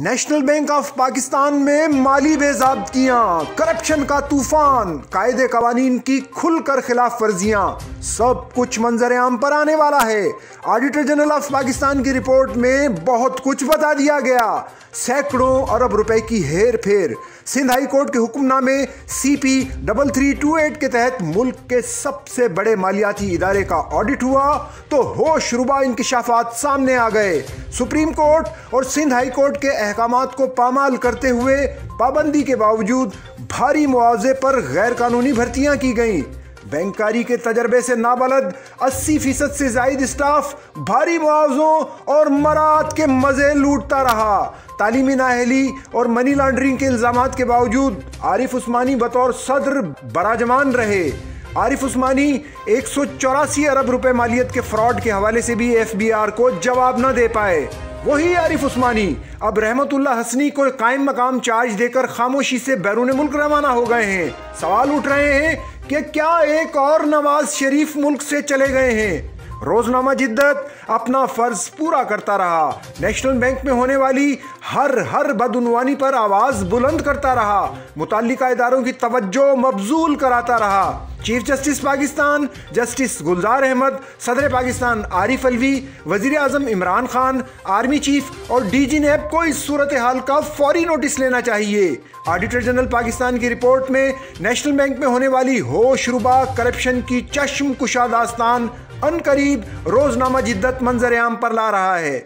National bank of Pakistan में माली बेजाबतियाँ corruption का तूफ़ान, कायदे कवानीन की खुलकर खिलाफ वर्जियाँ। सब कुछ मंजर आम पर आने वाला है। ऑडिटर जनरल ऑफ़ पाकिस्तान की रिपोर्ट में बहुत कुछ बता दिया गया। सैकड़ों अरब रुपए की हेर फेर सिंध हाई कोर्ट के हुक्मनामे C P double three two eight के तहत मुल्क के सबसे बड़े मालियाती इदारे का ऑडिट हुआ तो होशरुबा इंकशाफात सामने आ गए। सुप्रीम कोर्ट और सिंध हाई कोर्ट के अहकाम को पामाल करते हुए पाबंदी के बावजूद भारी मुआवजे पर गैर कानूनी भर्तियाँ की गईं। बैंकारी के तजर्बे से नाबलद 80 फ़ीसद से जायद स्टाफ भारी मुआवजों और मरात के मज़े लूटता रहा। तालीमी नाहली और मनी लॉन्ड्रिंग के इल्ज़ाम के बावजूद आरिफ उस्मानी बतौर सदर बराजमान रहे। आरिफ उस्मानी, एक सौ चौरासी अरब रुपए मालियत के फ्रॉड के हवाले से भी एफबीआर को जवाब न दे पाए। वही आरिफ उस्मानी, अब रहमतुल्ला हसनी को कायम मकाम चार्ज देकर खामोशी से बैरून मुल्क रवाना हो गए हैं। सवाल उठ रहे हैं कि क्या एक और नवाज़ शरीफ मुल्क से चले गए हैं? रोजनामा जिद्दत अपना फ़र्ज़ पूरा करता रहा। नेशनल बैंक में होने वाली हर हर बदनवानी पर आवाज़ बुलंद करता रहा। मुतल इदारों की तवज्जो मबजूल कराता रहा। Chief justice Pakistan, justice Gulzar Ahmed, सदर पाकिस्तान आरिफ अलवी, वज़ीर अजम इमरान खान, आर्मी चीफ और डी जी नैब को इस सूरत हाल का फौरी नोटिस लेना चाहिए। ऑडिटर जनरल पाकिस्तान की रिपोर्ट में नेशनल बैंक में होने वाली होशरुबा करप्शन की चश्म कुशा दास्तान अन करीब रोजनामा जिद्दत मंजर आम पर ला रहा है।